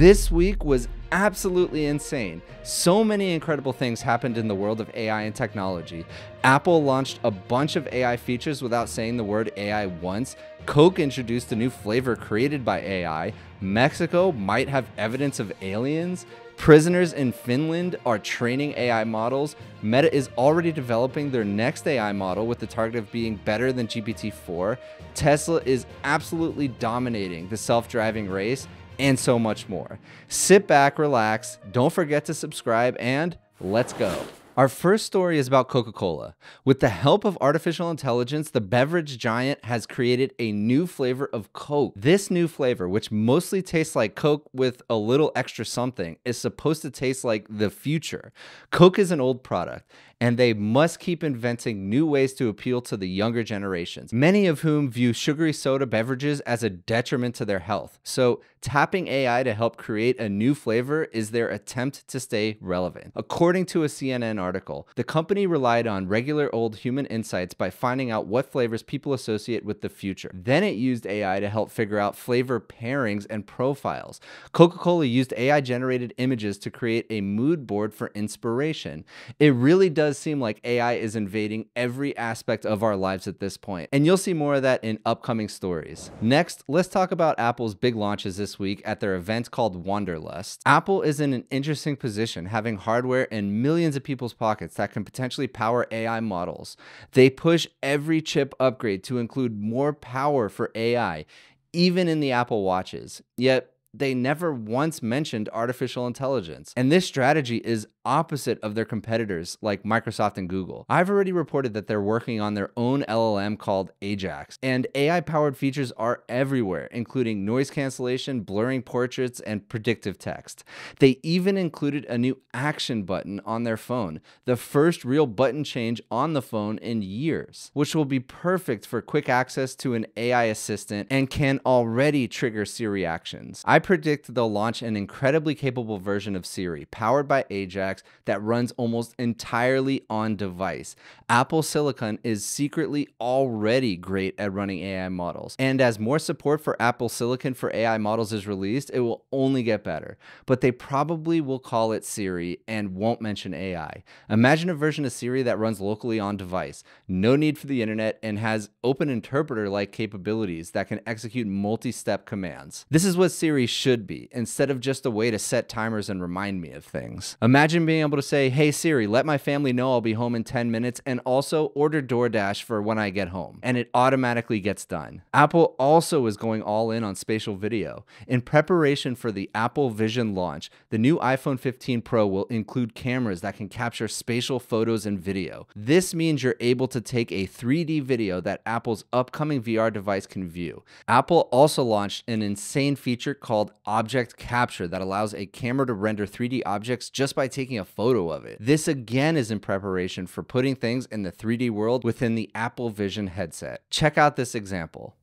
This week was absolutely insane. So many incredible things happened in the world of AI and technology. Apple launched a bunch of AI features without saying the word AI once. Coke introduced a new flavor created by AI. Mexico might have evidence of aliens. Prisoners in Finland are training AI models. Meta is already developing their next AI model with the target of being better than GPT 4. Tesla is absolutely dominating the self driving race, and so much more. Sit back, relax, don't forget to subscribe, and let's go. Our first story is about Coca Cola. With the help of artificial intelligence, the beverage giant has created a new flavor of Coke. This new flavor, which mostly tastes like Coke with a little extra something, is supposed to taste like the future. Coke is an old product, and they must keep inventing new ways to appeal to the younger generations, many of whom view sugary soda beverages as a detriment to their health. So, tapping AI to help create a new flavor is their attempt to stay relevant. According to a CNN article, the company relied on regular old human insights by finding out what flavors people associate with the future. Then it used AI to help figure out flavor pairings and profiles. Coca Cola used AI generated images to create a mood board for inspiration. It really does does seem like AI is invading every aspect of our lives at this point, and you'll see more of that in upcoming stories. Next, let's talk about Apple's big launches this week at their event called Wonderlust. Apple is in an interesting position, having hardware in millions of people's pockets that can potentially power AI models. They push every chip upgrade to include more power for AI, even in the Apple Watches. Yet, they never once mentioned artificial intelligence. And this strategy is opposite of their competitors like Microsoft and Google. I've already reported that they're working on their own LLM called Ajax, and AI powered features are everywhere, including noise cancellation, blurring portraits, and predictive text. They even included a new action button on their phone, the first real button change on the phone in years, which will be perfect for quick access to an AI assistant and can already trigger Siri actions. I predict they'll launch an incredibly capable version of Siri powered by Ajax that runs almost entirely on device. Apple Silicon is secretly already great at running AI models. And as more support for Apple Silicon for AI models is released, it will only get better. But they probably will call it Siri and won't mention AI. Imagine a version of Siri that runs locally on device, no need for the internet, and has open interpreter like capabilities that can execute multi step commands. This is what Siri should be, instead of just a way to set timers and remind me of things. Imagine Imagine being able to say, Hey Siri, let my family know I'll be home in 10 minutes and also order DoorDash for when I get home. And it automatically gets done. Apple also is going all in on spatial video. In preparation for the Apple Vision launch, the new iPhone 15 Pro will include cameras that can capture spatial photos and video. This means you're able to take a 3D video that Apple's upcoming VR device can view. Apple also launched an insane feature called Object Capture that allows a camera to render 3D objects just by taking taking a photo of it. This again is in preparation for putting things in the 3D world within the Apple Vision headset. Check out this example.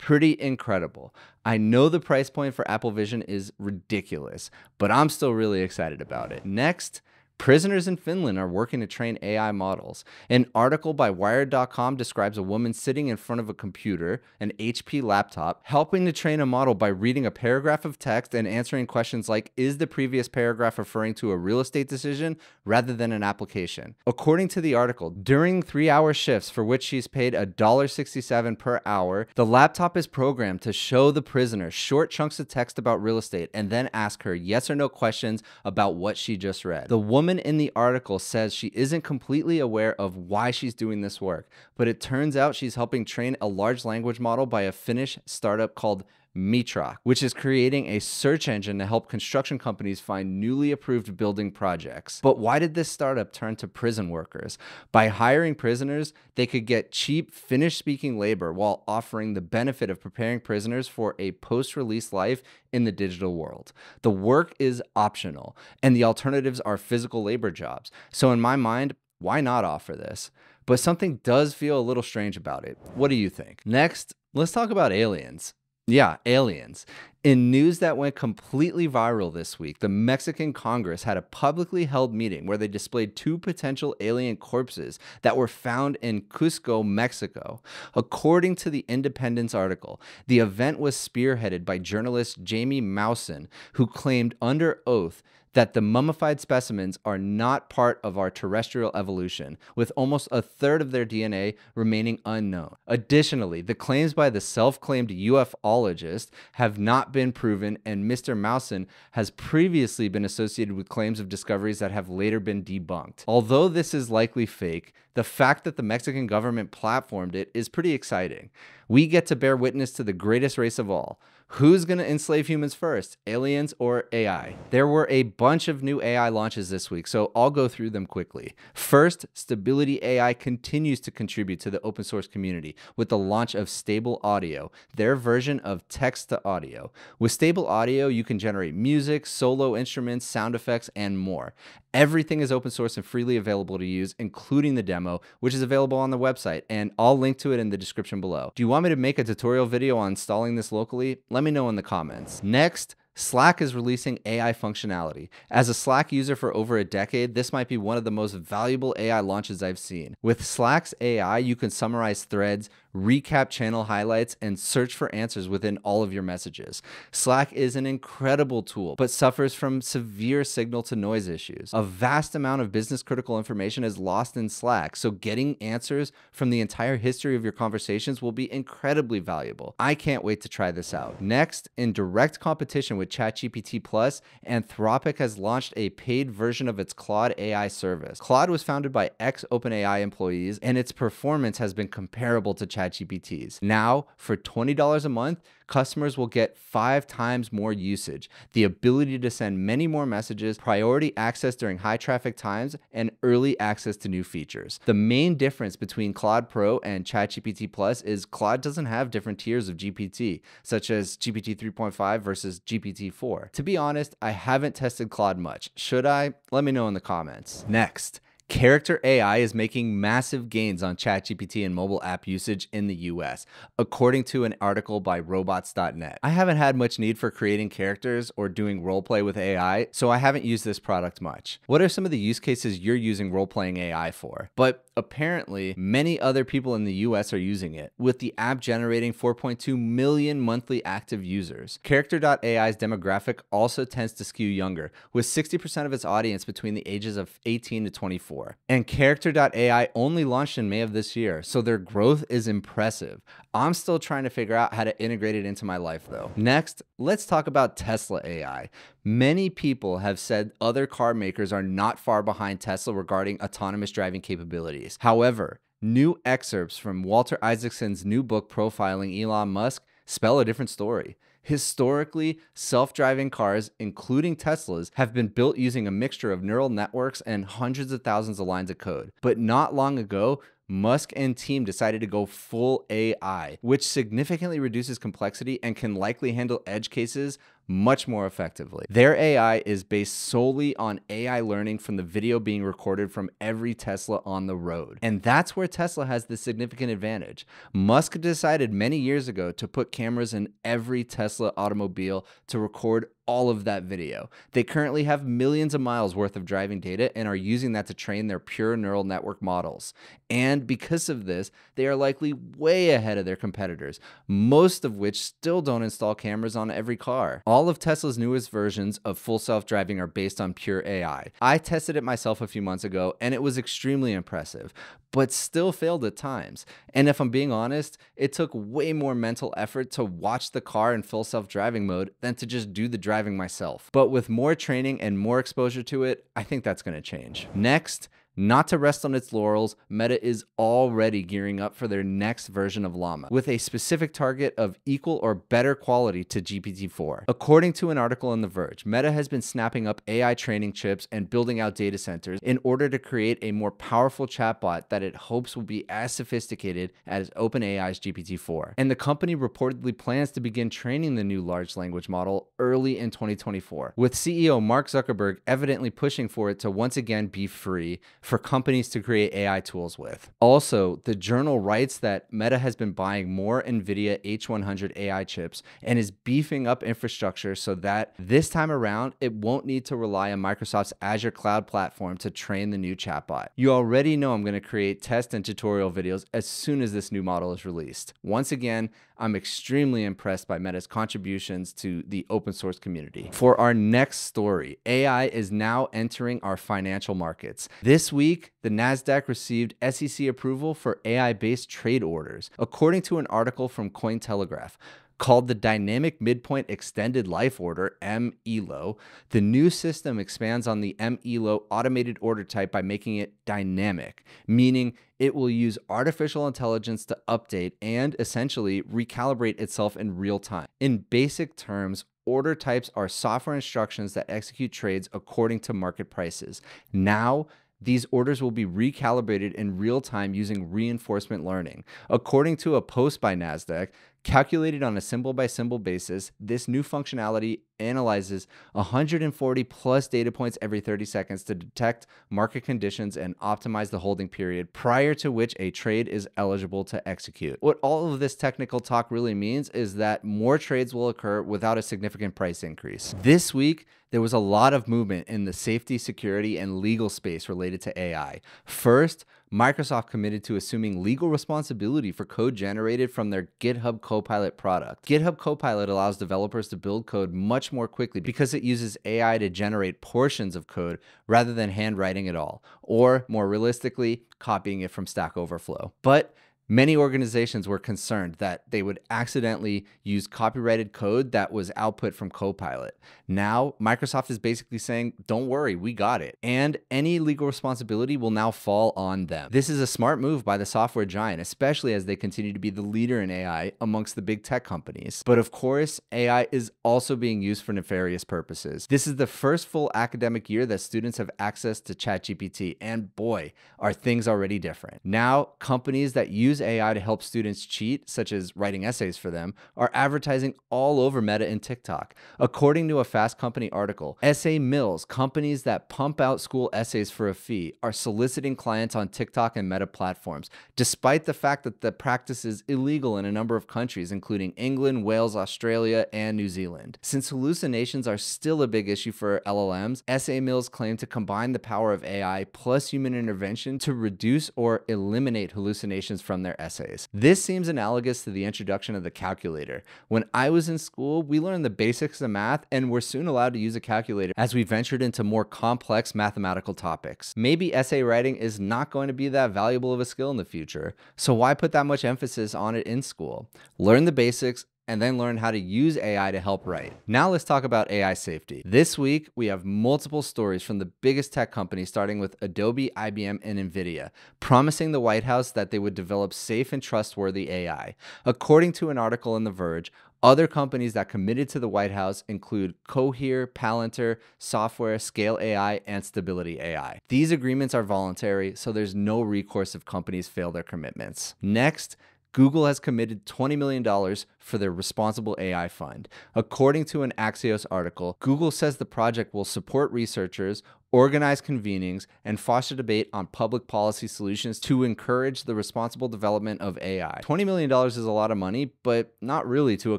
Pretty incredible. I know the price point for Apple Vision is ridiculous, but I'm still really excited about it. Next, Prisoners in Finland are working to train AI models. An article by Wired.com describes a woman sitting in front of a computer, an HP laptop, helping to train a model by reading a paragraph of text and answering questions like Is the previous paragraph referring to a real estate decision rather than an application? According to the article, during three hour shifts for which she's paid $1.67 per hour, the laptop is programmed to show the prisoner short chunks of text about real estate and then ask her yes or no questions about what she just read. The woman woman in the article says she isn't completely aware of why she's doing this work, but it turns out she's helping train a large language model by a Finnish startup called Metroc, which is creating a search engine to help construction companies find newly approved building projects. But why did this startup turn to prison workers? By hiring prisoners, they could get cheap Finnish speaking labor while offering the benefit of preparing prisoners for a post release life in the digital world. The work is optional, and the alternatives are physical labor jobs. So, in my mind, why not offer this? But something does feel a little strange about it. What do you think? Next, let's talk about aliens. Yeah, aliens. In news that went completely viral this week, the Mexican Congress had a publicly held meeting where they displayed two potential alien corpses that were found in Cusco, Mexico. According to the Independence article, the event was spearheaded by journalist Jaime Maussan, who claimed under oath that the mummified specimens are not part of our terrestrial evolution, with almost a third of their DNA remaining unknown. Additionally, the claims by the self claimed ufologist have not been proven, and Mr. Maussan has previously been associated with claims of discoveries that have later been debunked. Although this is likely fake, the fact that the Mexican government platformed it is pretty exciting. We get to bear witness to the greatest race of all. Who's going to enslave humans first, aliens or AI? There were a bunch of new AI launches this week, so I'll go through them quickly. First, Stability AI continues to contribute to the open source community with the launch of Stable Audio, their version of text to audio. With Stable Audio, you can generate music, solo instruments, sound effects, and more. Everything is open source and freely available to use, including the demo, which is available on the website, and I'll link to it in the description below. Do you want me to make a tutorial video on installing this locally? Let me know in the comments. Next, Slack is releasing AI functionality. As a Slack user for over a decade, this might be one of the most valuable AI launches I've seen. With Slack's AI, you can summarize threads, recap channel highlights, and search for answers within all of your messages. Slack is an incredible tool, but suffers from severe signal to noise issues. A vast amount of business critical information is lost in Slack, so getting answers from the entire history of your conversations will be incredibly valuable. I can't wait to try this out. Next, in direct competition with ChatGPT Plus, Anthropic has launched a paid version of its Claude AI service. Claude was founded by ex OpenAI employees, and its performance has been comparable to ChatGPT's. Now, for $20 a month, customers will get five times more usage, the ability to send many more messages, priority access during high traffic times, and early access to new features. The main difference between Claude Pro and ChatGPT Plus is Claude doesn't have different tiers of GPT, such as GPT 3.5 versus GPT 4. To be honest, I haven't tested Claude much. Should I? Let me know in the comments. Next, Character AI is making massive gains on ChatGPT and mobile app usage in the US, according to an article by robots.net. I haven't had much need for creating characters or doing roleplay with AI, so I haven't used this product much. What are some of the use cases you're using role-playing AI for? But apparently, many other people in the US are using it, with the app generating 4.2 million monthly active users. Character.ai's demographic also tends to skew younger, with 60% of its audience between the ages of 18 to 24 before. And Character.ai only launched in May of this year, so their growth is impressive. I'm still trying to figure out how to integrate it into my life though. Next, let's talk about Tesla AI. Many people have said other car makers are not far behind Tesla regarding autonomous driving capabilities. However, new excerpts from Walter Isaacson's new book profiling Elon Musk spell a different story. Historically, self driving cars, including Teslas, have been built using a mixture of neural networks and hundreds of thousands of lines of code. But not long ago, Musk and team decided to go full AI, which significantly reduces complexity and can likely handle edge cases much more effectively. Their AI is based solely on AI learning from the video being recorded from every Tesla on the road. And that's where Tesla has the significant advantage. Musk decided many years ago to put cameras in every Tesla automobile to record all of that video. They currently have millions of miles worth of driving data and are using that to train their pure neural network models. And because of this, they are likely way ahead of their competitors, most of which still don't install cameras on every car. All of Tesla's newest versions of full self driving are based on pure AI. I tested it myself a few months ago and it was extremely impressive but still failed at times. And if I'm being honest, it took way more mental effort to watch the car in full self driving mode than to just do the driving myself. But with more training and more exposure to it, I think that's gonna change. Next, not to rest on its laurels, Meta is already gearing up for their next version of Llama, with a specific target of equal or better quality to GPT-4. According to an article in The Verge, Meta has been snapping up AI training chips and building out data centers in order to create a more powerful chatbot that it hopes will be as sophisticated as OpenAI's GPT-4. And the company reportedly plans to begin training the new large language model early in 2024, with CEO Mark Zuckerberg evidently pushing for it to once again be free for companies to create AI tools with. Also, the journal writes that Meta has been buying more NVIDIA H100 AI chips and is beefing up infrastructure so that this time around, it won't need to rely on Microsoft's Azure cloud platform to train the new chatbot. You already know I'm going to create test and tutorial videos as soon as this new model is released. Once again, I'm extremely impressed by Meta's contributions to the open source community. For our next story, AI is now entering our financial markets. This week, the NASDAQ received SEC approval for AI based trade orders, according to an article from Cointelegraph called the Dynamic Midpoint Extended Life Order, MELO. The new system expands on the MELO automated order type by making it dynamic, meaning it will use artificial intelligence to update and essentially recalibrate itself in real time. In basic terms, order types are software instructions that execute trades according to market prices. Now, these orders will be recalibrated in real time using reinforcement learning. According to a post by NASDAQ, calculated on a symbol by symbol basis, this new functionality analyzes 140 plus data points every 30 seconds to detect market conditions and optimize the holding period prior to which a trade is eligible to execute. What all of this technical talk really means is that more trades will occur without a significant price increase. This week, there was a lot of movement in the safety, security, and legal space related to AI. First, Microsoft committed to assuming legal responsibility for code generated from their GitHub Copilot product. GitHub Copilot allows developers to build code much more quickly because it uses AI to generate portions of code rather than handwriting it all, or more realistically, copying it from Stack Overflow. But Many organizations were concerned that they would accidentally use copyrighted code that was output from Copilot. Now, Microsoft is basically saying, don't worry, we got it. And any legal responsibility will now fall on them. This is a smart move by the software giant, especially as they continue to be the leader in AI amongst the big tech companies. But of course, AI is also being used for nefarious purposes. This is the first full academic year that students have access to ChatGPT, and boy, are things already different. Now, companies that use use AI to help students cheat, such as writing essays for them, are advertising all over Meta and TikTok. According to a Fast Company article, Essay Mills, companies that pump out school essays for a fee, are soliciting clients on TikTok and Meta platforms, despite the fact that the practice is illegal in a number of countries, including England, Wales, Australia, and New Zealand. Since hallucinations are still a big issue for LLMs, Essay Mills claim to combine the power of AI plus human intervention to reduce or eliminate hallucinations from their their essays. This seems analogous to the introduction of the calculator. When I was in school, we learned the basics of math and were soon allowed to use a calculator as we ventured into more complex mathematical topics. Maybe essay writing is not going to be that valuable of a skill in the future, so why put that much emphasis on it in school? Learn the basics, and then learn how to use AI to help write. Now let's talk about AI safety. This week, we have multiple stories from the biggest tech companies, starting with Adobe, IBM, and NVIDIA, promising the White House that they would develop safe and trustworthy AI. According to an article in The Verge, other companies that committed to the White House include Cohere, Palantir, Software, Scale AI, and Stability AI. These agreements are voluntary, so there's no recourse if companies fail their commitments. Next, Google has committed $20 million for their Responsible AI Fund. According to an Axios article, Google says the project will support researchers organize convenings, and foster debate on public policy solutions to encourage the responsible development of AI. $20 million is a lot of money, but not really to a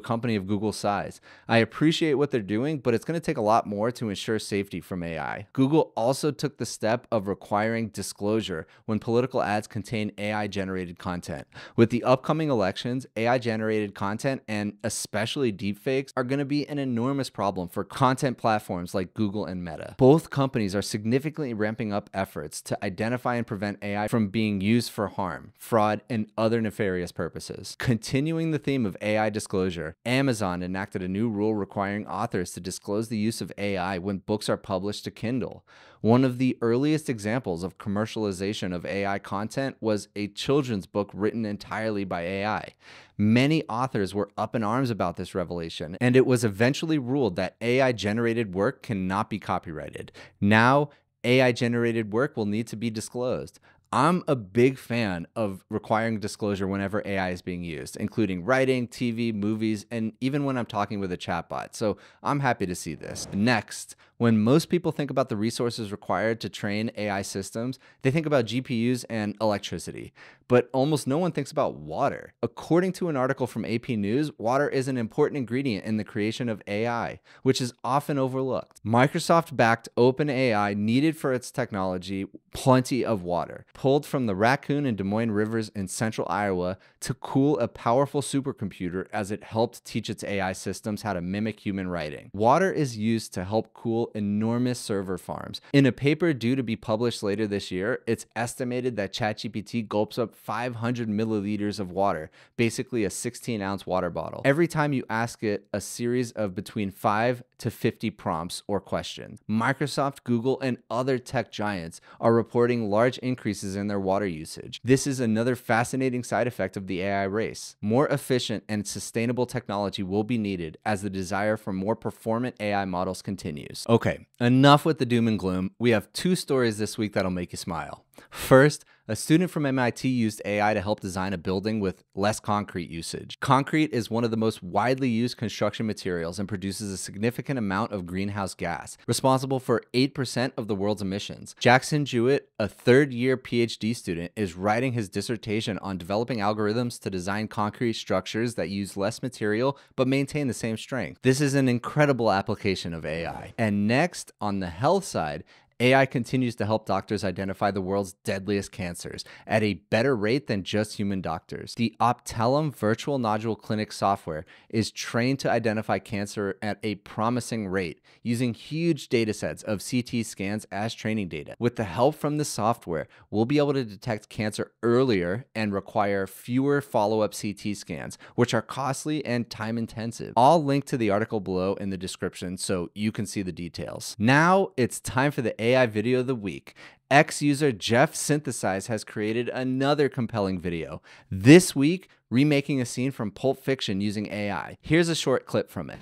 company of Google's size. I appreciate what they're doing, but it's going to take a lot more to ensure safety from AI. Google also took the step of requiring disclosure when political ads contain AI generated content. With the upcoming elections, AI generated content and especially deepfakes are going to be an enormous problem for content platforms like Google and Meta. Both companies are are significantly ramping up efforts to identify and prevent AI from being used for harm, fraud, and other nefarious purposes. Continuing the theme of AI disclosure, Amazon enacted a new rule requiring authors to disclose the use of AI when books are published to Kindle. One of the earliest examples of commercialization of AI content was a children's book written entirely by AI. Many authors were up in arms about this revelation, and it was eventually ruled that AI generated work cannot be copyrighted. Now, AI generated work will need to be disclosed. I'm a big fan of requiring disclosure whenever AI is being used, including writing, TV, movies, and even when I'm talking with a chatbot. So I'm happy to see this. Next, when most people think about the resources required to train AI systems, they think about GPUs and electricity, but almost no one thinks about water. According to an article from AP News, water is an important ingredient in the creation of AI, which is often overlooked. Microsoft backed OpenAI needed for its technology plenty of water, pulled from the Raccoon and Des Moines rivers in central Iowa to cool a powerful supercomputer as it helped teach its AI systems how to mimic human writing. Water is used to help cool enormous server farms. In a paper due to be published later this year, it's estimated that ChatGPT gulps up 500 milliliters of water, basically a 16 ounce water bottle, every time you ask it a series of between 5 to 50 prompts or questions. Microsoft, Google, and other tech giants are reporting large increases in their water usage. This is another fascinating side effect of the AI race. More efficient and sustainable technology will be needed as the desire for more performant AI models continues. Okay, enough with the doom and gloom. We have two stories this week that'll make you smile. First, a student from MIT used AI to help design a building with less concrete usage. Concrete is one of the most widely used construction materials and produces a significant amount of greenhouse gas, responsible for 8% of the world's emissions. Jackson Jewett, a third year PhD student, is writing his dissertation on developing algorithms to design concrete structures that use less material but maintain the same strength. This is an incredible application of AI. And next, on the health side, AI continues to help doctors identify the world's deadliest cancers at a better rate than just human doctors. The Optellum Virtual Nodule Clinic software is trained to identify cancer at a promising rate using huge datasets of CT scans as training data. With the help from the software, we'll be able to detect cancer earlier and require fewer follow up CT scans, which are costly and time intensive. I'll link to the article below in the description so you can see the details. Now it's time for the AI AI video of the week. X user Jeff Synthesize has created another compelling video. This week, remaking a scene from Pulp Fiction using AI. Here's a short clip from it.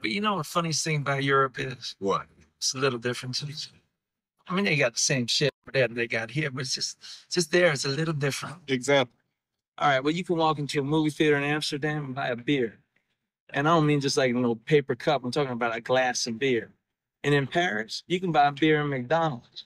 But you know what funniest thing about Europe is? What? It's a little differences. I mean, they got the same shit that they got here, but it's just just there. It's a little different. Example. All right, well, you can walk into a movie theater in Amsterdam and buy a beer. And I don't mean just like a little paper cup. I'm talking about a glass of beer. And in Paris, you can buy beer in McDonald's.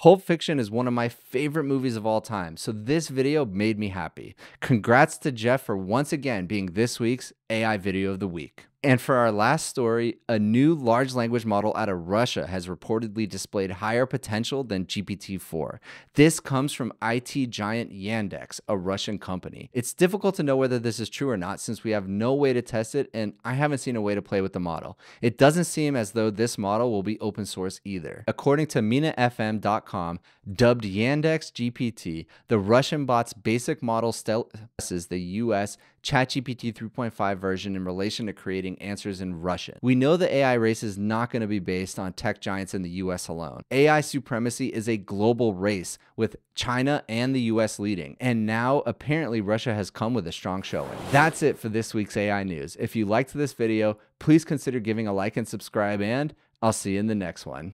Pulp Fiction is one of my favorite movies of all time, so this video made me happy. Congrats to Jeff for once again being this week's AI video of the week. And for our last story, a new large language model out of Russia has reportedly displayed higher potential than GPT 4. This comes from IT giant Yandex, a Russian company. It's difficult to know whether this is true or not since we have no way to test it, and I haven't seen a way to play with the model. It doesn't seem as though this model will be open source either. According to MinaFM.com, dubbed Yandex GPT, the Russian bot's basic model stresses the US ChatGPT 3.5 version in relation to creating answers in Russian. We know the AI race is not going to be based on tech giants in the US alone. AI supremacy is a global race with China and the US leading. And now apparently Russia has come with a strong showing. That's it for this week's AI news. If you liked this video, please consider giving a like and subscribe and I'll see you in the next one.